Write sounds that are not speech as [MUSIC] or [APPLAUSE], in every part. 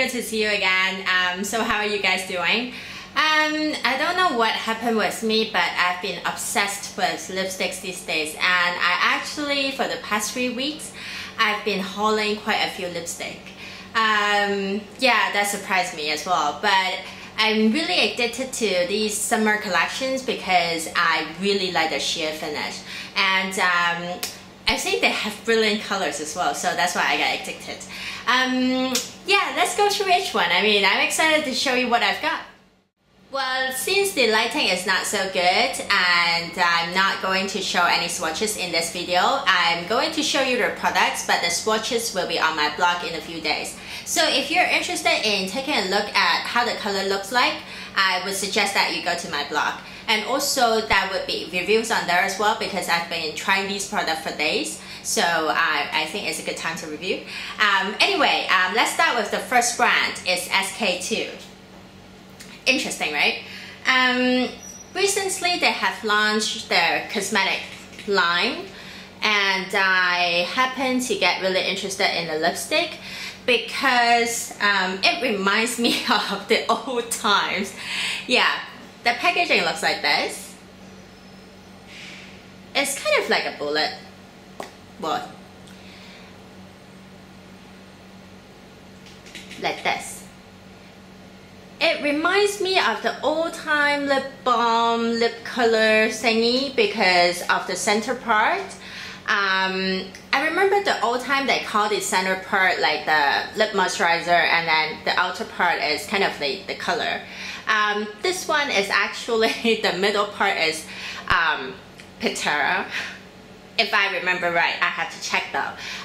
good to see you again. Um, so how are you guys doing? Um, I don't know what happened with me, but I've been obsessed with lipsticks these days. And I actually, for the past three weeks, I've been hauling quite a few lipstick. Um, yeah, that surprised me as well. But I'm really addicted to these summer collections because I really like the sheer finish. And um, I think they have brilliant colors as well, so that's why I got addicted. Um, yeah, let's go through each one. I mean, I'm excited to show you what I've got. Well, since the lighting is not so good and I'm not going to show any swatches in this video, I'm going to show you the products, but the swatches will be on my blog in a few days. So if you're interested in taking a look at how the color looks like, I would suggest that you go to my blog. And also that would be reviews on there as well because I've been trying these products for days. So I, I think it's a good time to review. Um, anyway, um, let's start with the first brand. It's SK-II. Interesting, right? Um, recently they have launched their cosmetic line and I happened to get really interested in the lipstick because um, it reminds [LAUGHS] me of the old times. Yeah, the packaging looks like this. It's kind of like a bullet. What? Like this. It reminds me of the old time lip balm, lip color thingy because of the center part. Um, I remember the old time they called the center part like the lip moisturizer and then the outer part is kind of the, the color. Um, this one is actually, [LAUGHS] the middle part is um, Pitera. If I remember right, I have to check though.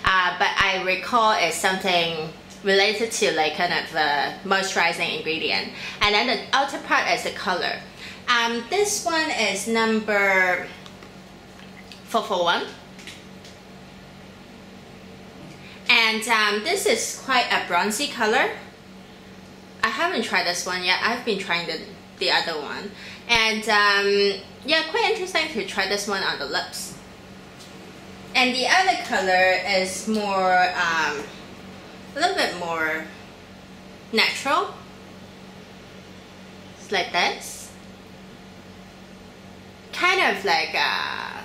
Uh, but I recall it's something related to like kind of the moisturizing ingredient. And then the outer part is the color. Um, this one is number 441. And um, this is quite a bronzy color. I haven't tried this one yet. I've been trying the, the other one. And um, yeah, quite interesting to try this one on the lips. And the other color is more, um, a little bit more natural. It's like this. Kind of like a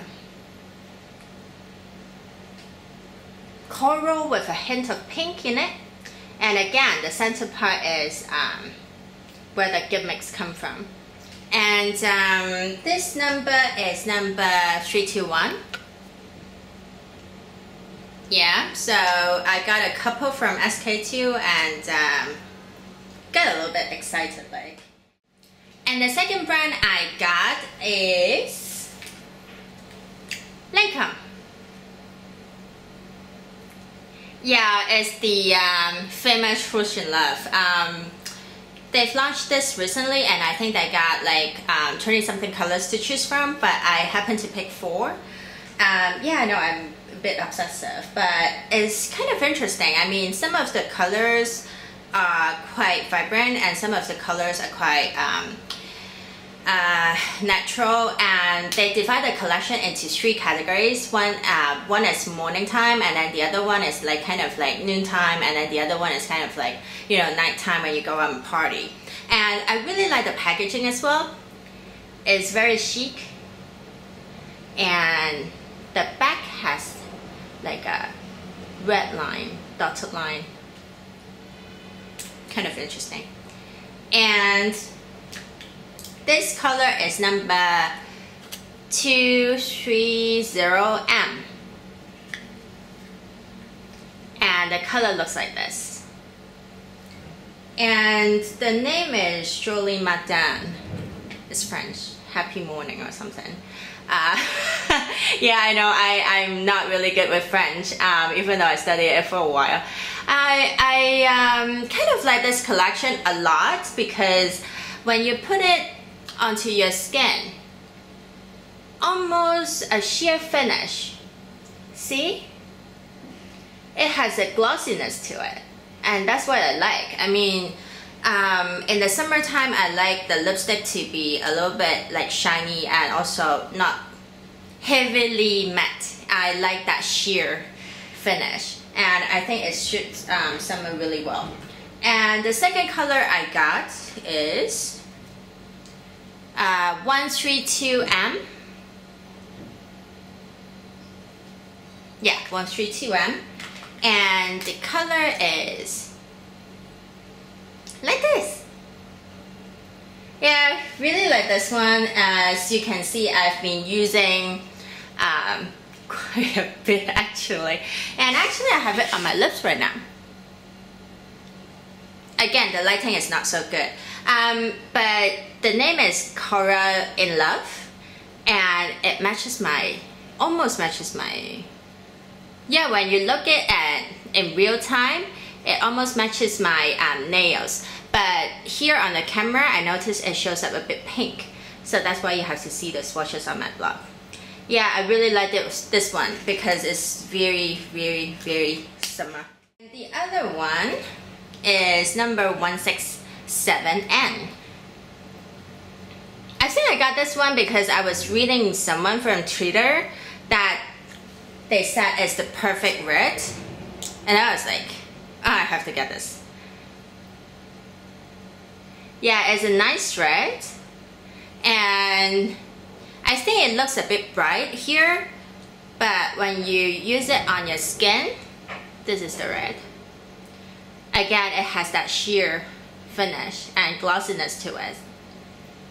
coral with a hint of pink in it. And again, the center part is um, where the gimmicks come from. And um, this number is number 321. Yeah, so I got a couple from SK-II and um, got a little bit excited like. And the second brand I got is Lancome. Yeah, it's the um, famous Rouge in Love. Um, they've launched this recently and I think they got like um, 20 something colors to choose from, but I happen to pick four. Um, yeah, I know I'm a bit obsessive, but it's kind of interesting. I mean, some of the colors are quite vibrant and some of the colors are quite um, uh, natural and they divide the collection into three categories. One uh, one is morning time and then the other one is like kind of like noontime and then the other one is kind of like you know nighttime when you go out and party. And I really like the packaging as well. It's very chic and the back has like a red line dotted line. Kind of interesting. And this color is number 230M. And the color looks like this. And the name is Jolie Matin. It's French. Happy morning or something. Uh, [LAUGHS] yeah, I know I, I'm not really good with French, um, even though I studied it for a while. I, I um, kind of like this collection a lot because when you put it onto your skin. Almost a sheer finish. See? It has a glossiness to it. And that's what I like. I mean, um, in the summertime, I like the lipstick to be a little bit like shiny and also not heavily matte. I like that sheer finish. And I think it suits um, summer really well. And the second color I got is uh, 132M. Yeah, 132M. And the color is like this. Yeah, really like this one. As you can see, I've been using um, [LAUGHS] quite a bit actually. And actually I have it on my lips right now. Again, the lighting is not so good. Um, but the name is Corail in Love and it matches my, almost matches my, yeah, when you look it at in real time, it almost matches my um, nails. But here on the camera, I noticed it shows up a bit pink. So that's why you have to see the swatches on my blog. Yeah, I really like this, this one because it's very, very, very summer. The other one is number 167N. I think I got this one because I was reading someone from Twitter that they said it's the perfect red. And I was like, oh, I have to get this. Yeah, it's a nice red. And I think it looks a bit bright here. But when you use it on your skin, this is the red. Again, it has that sheer finish and glossiness to it.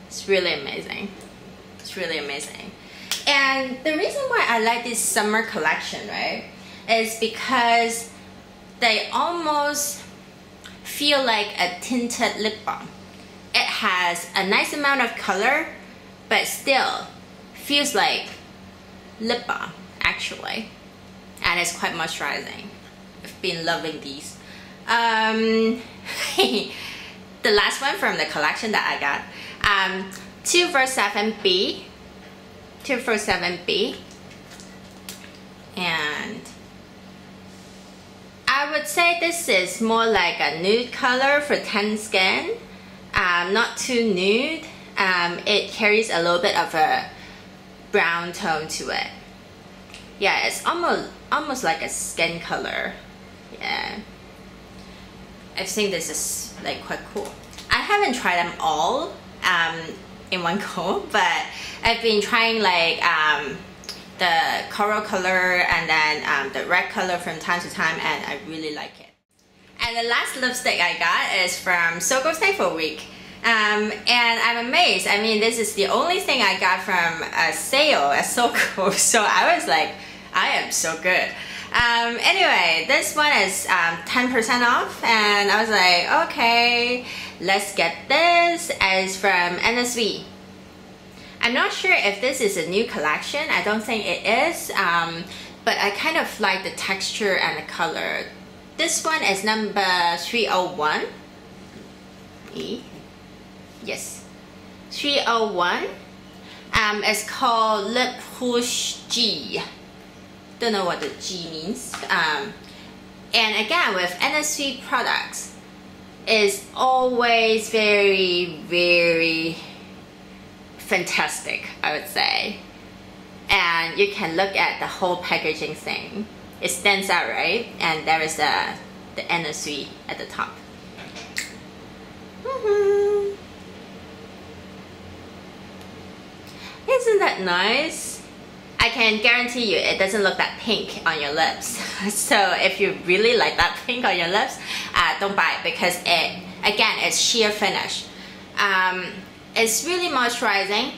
It's really amazing. It's really amazing. And the reason why I like this summer collection, right, is because they almost feel like a tinted lip balm. It has a nice amount of color, but still feels like lip balm, actually. And it's quite moisturizing. I've been loving these. Um, [LAUGHS] the last one from the collection that I got, um, 247B, 247B, and I would say this is more like a nude color for tan skin, um, not too nude. Um, it carries a little bit of a brown tone to it. Yeah, it's almost almost like a skin color. Yeah. I think this is like quite cool. I haven't tried them all um, in one [LAUGHS] go, but I've been trying like um, the coral color and then um, the red color from time to time and I really like it. And the last lipstick I got is from Sogo Thankful Week. Um, and I'm amazed. I mean, this is the only thing I got from a sale at Sogo. [LAUGHS] So I was like, I am so good. Um, anyway, this one is 10% um, off and I was like, okay, let's get this. It's from Anna Sui. I'm not sure if this is a new collection. I don't think it is. Um, but I kind of like the texture and the color. This one is number 301. E. Yes. 301. Um, it's called Lip Rouge G don't know what the G means. Um, and again, with Anna Sui products, is always very, very fantastic, I would say. And you can look at the whole packaging thing. It stands out, right? And there is a, the Anna Sui at the top. Mm -hmm. Isn't that nice? I can guarantee you it doesn't look that pink on your lips. [LAUGHS] so if you really like that [LAUGHS] pink on your lips, uh, don't buy it because it, again, it's sheer finish. Um, it's really moisturizing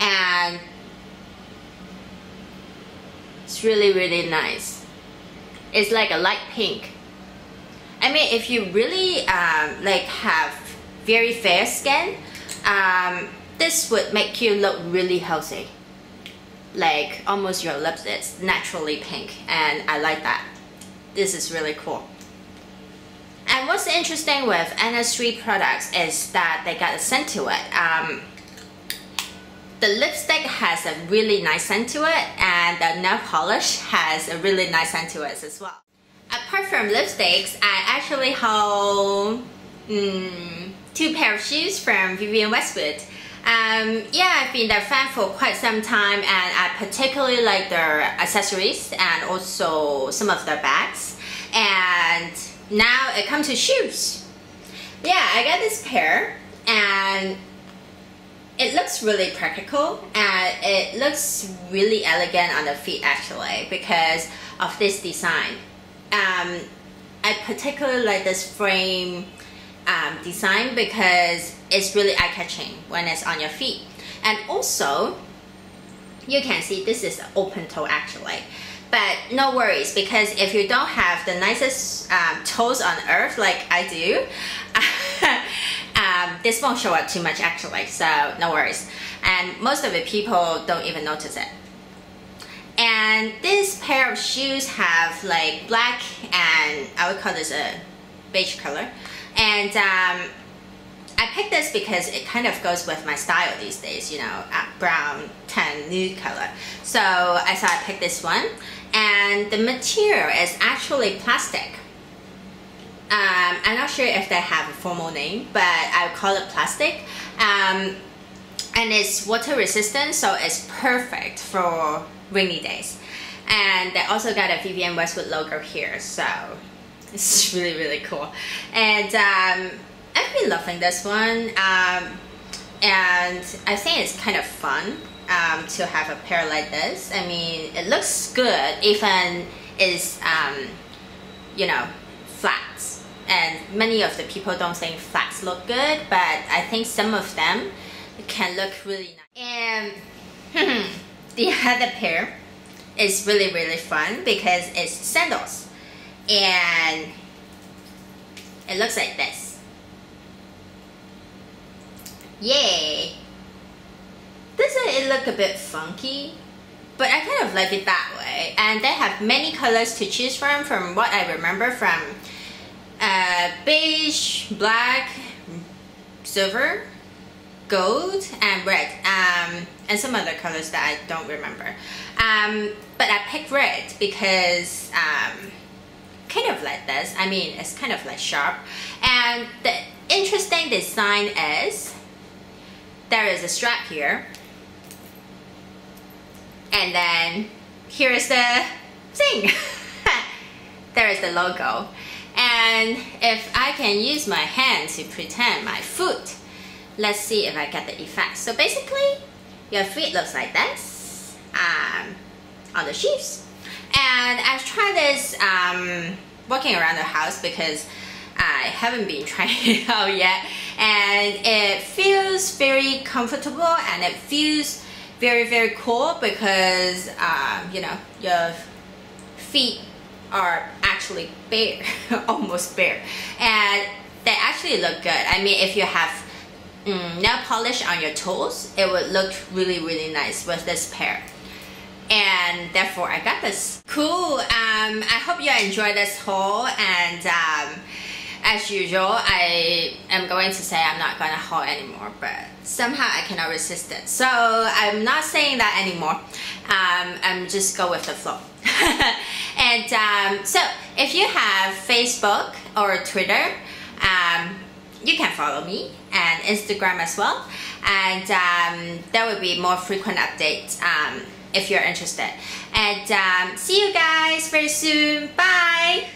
and it's really, really nice. It's like a light pink. I mean, if you really um, like have very fair skin, um, this would make you look really healthy like almost your lips is naturally pink and I like that. This is really cool. And what's interesting with Anna Sui products is that they got a scent to it. Um, the lipstick has a really nice scent to it and the nail polish has a really nice scent to it as well. Apart from lipsticks, I actually hold mm, two pair of shoes from Vivienne Westwood. Um, yeah, I've been their fan for quite some time and I particularly like their accessories and also some of their bags. And now it comes to shoes. yeah, I got this pair and it looks really practical and it looks really elegant on the feet actually because of this design. Um, I particularly like this frame um, design because it's really eye-catching when it's on your feet. And also, you can see this is open toe actually. But no worries because if you don't have the nicest um, toes on earth like I do, [LAUGHS] um, this won't show up too much actually, so no worries. And most of the people don't even notice it. And this pair of shoes have like black and I would call this a beige color. And um, I picked this because it kind of goes with my style these days, you know, brown, tan, nude color. So I thought I picked this one. And the material is actually plastic. Um, I'm not sure if they have a formal name, but I would call it plastic. Um, and it's water resistant, so it's perfect for rainy days. And they also got a Vivienne Westwood logo here, so it's really, really cool. And um, I've been loving this one. Um, and I think it's kind of fun um, to have a pair like this. I mean, it looks good even it's, um, you know, flats. And many of the people don't think flats look good, but I think some of them can look really nice. And [LAUGHS] the other pair is really, really fun because it's sandals. And it looks like this. Yay! Doesn't it look a bit funky? But I kind of like it that way. And they have many colors to choose from, from what I remember from uh, beige, black, silver, gold, and red. Um, and some other colors that I don't remember. Um, but I picked red because um, kind of like this. I mean, it's kind of like sharp. And the interesting design is there is a strap here and then here is the thing. [LAUGHS] there is the logo. And if I can use my hand to pretend my foot, let's see if I get the effect. So basically, your feet looks like this um, on the shoes. And I've tried this um, walking around the house because I haven't been [LAUGHS] trying it out yet. And it feels very comfortable and it feels very very cool because um, you know your feet are actually bare [LAUGHS] almost bare. And they actually look good. I mean if you have mm, nail polish on your toes it would look really really nice with this pair and therefore I got this cool um, I hope you enjoy this haul and um, as usual, I am going to say I'm not going to haul anymore, but somehow I cannot resist it. So I'm not saying that anymore. Um, I'm just go with the flow. [LAUGHS] and um, so if you have Facebook or Twitter, um, you can follow me and Instagram as well. And um, there will be more frequent updates if you're interested. And um, see you guys very soon. Bye!